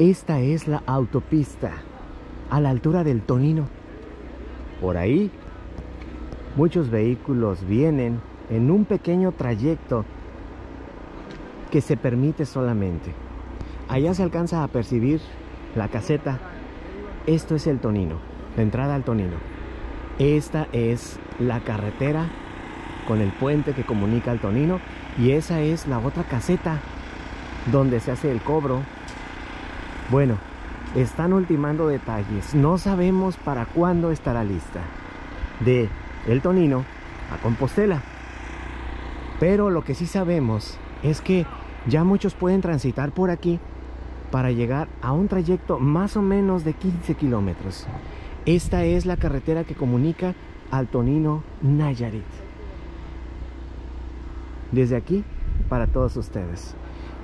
Esta es la autopista a la altura del Tonino. Por ahí muchos vehículos vienen en un pequeño trayecto que se permite solamente. Allá se alcanza a percibir la caseta. Esto es el Tonino, la entrada al Tonino. Esta es la carretera con el puente que comunica al Tonino y esa es la otra caseta donde se hace el cobro. Bueno, están ultimando detalles. No sabemos para cuándo estará lista. De El Tonino a Compostela. Pero lo que sí sabemos es que ya muchos pueden transitar por aquí para llegar a un trayecto más o menos de 15 kilómetros. Esta es la carretera que comunica al Tonino Nayarit. Desde aquí, para todos ustedes,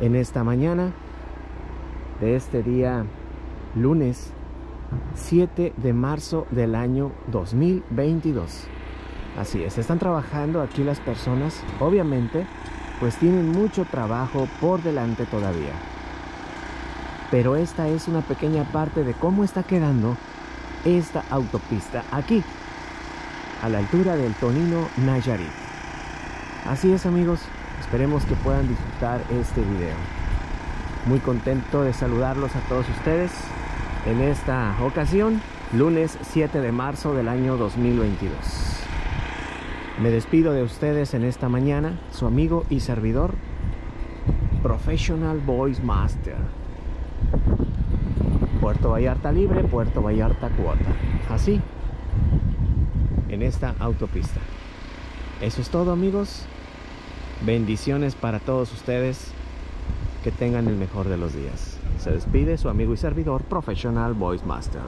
en esta mañana de este día lunes 7 de marzo del año 2022. Así es, están trabajando aquí las personas, obviamente, pues tienen mucho trabajo por delante todavía. Pero esta es una pequeña parte de cómo está quedando esta autopista aquí, a la altura del Tonino Nayarit. Así es amigos, esperemos que puedan disfrutar este video. Muy contento de saludarlos a todos ustedes en esta ocasión, lunes 7 de marzo del año 2022. Me despido de ustedes en esta mañana, su amigo y servidor, Professional Voice Master. Puerto Vallarta libre, Puerto Vallarta cuota. Así, en esta autopista. Eso es todo amigos. Bendiciones para todos ustedes. Que tengan el mejor de los días. Se despide su amigo y servidor Professional Voice Master.